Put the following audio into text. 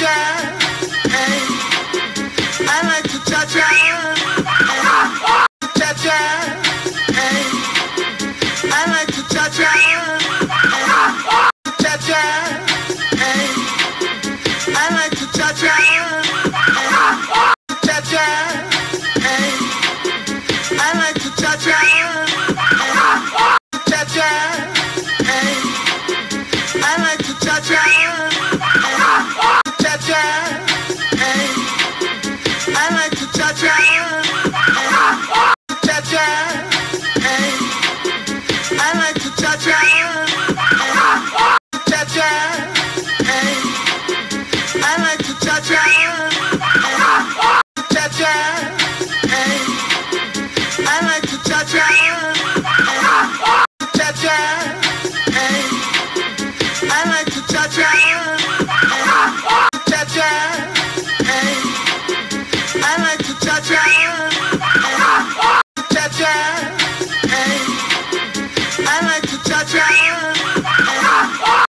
cha, hey. I like to cha cha, hey. Cha cha, hey. I like to cha cha, hey. Cha cha, hey. I like to cha cha. Cha cha, hey. I like to cha cha. Cha cha, hey. I like to cha cha. cha cha. Cha cha. I like to cha cha. Cha cha. I like to cha cha. Cha cha. I like to cha cha.